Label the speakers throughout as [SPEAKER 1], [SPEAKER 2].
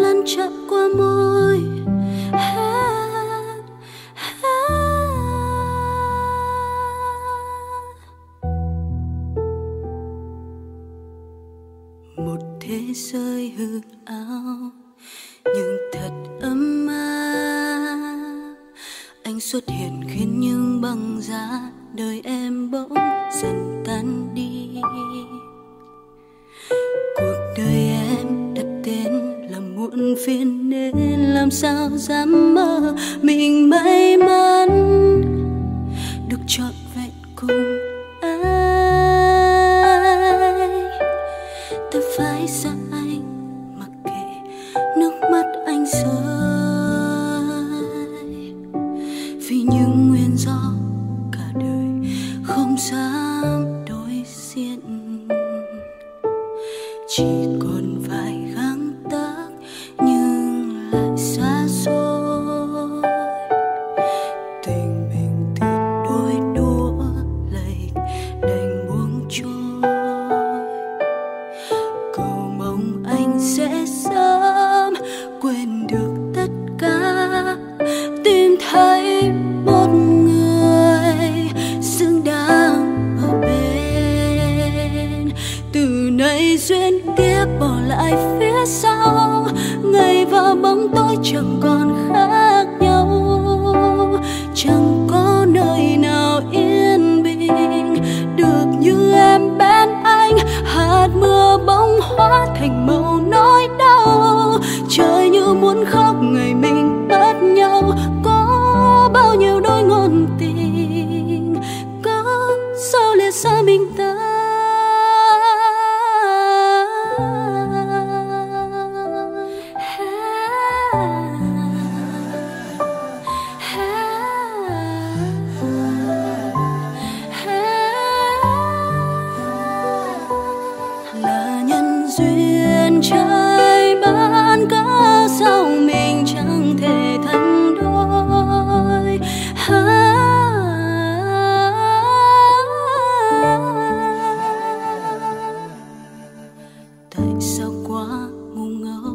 [SPEAKER 1] lăn chậm qua môi. Một thế giới hư ảo, nhưng thật ấm áp. Anh xuất hiện khiến những băng giá đời em bỗng dần tan đi. Phiền nên làm sao dám mơ mình may mắn được trọn vẹn cùng ai. Ta phải xa anh, mặc kệ nước mắt anh rơi. Vì những nguyên do cả đời không dám duyên kiếp bỏ lại phía sau. Ngày và bóng tối chẳng còn khác nhau. Chẳng có nơi nào yên bình. Được như em bên anh, hạt mưa bỗng hóa thành màu nỗi đau. Trời như muốn khóc, ngày mình mất nhau. Có bao nhiêu đôi ngôn tình. Có sao lìa xa mình ta trời ban cớ sao mình chẳng thể thành đôi. Tại sao quá ngu ngốc?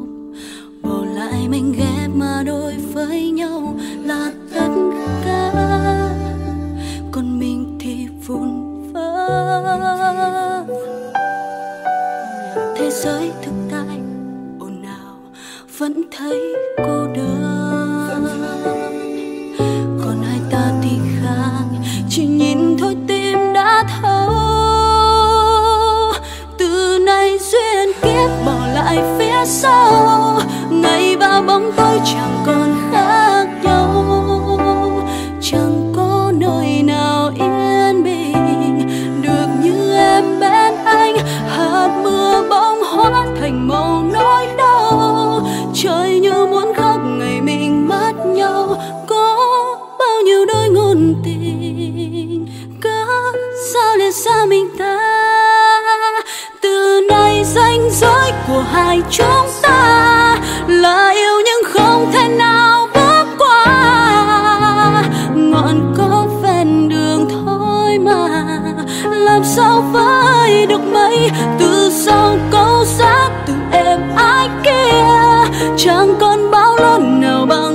[SPEAKER 1] Bỏ lại mình ghép mà đôi với nhau là tất cả. Còn mình thì vun vỡ thế giới thực thấy cô đơn. Của hai chúng ta là yêu nhưng không thể nào bước qua. Ngọn có ven đường thôi mà, làm sao với được mấy từ sau câu sát từ em ai kia? Chẳng còn bao lần nào bằng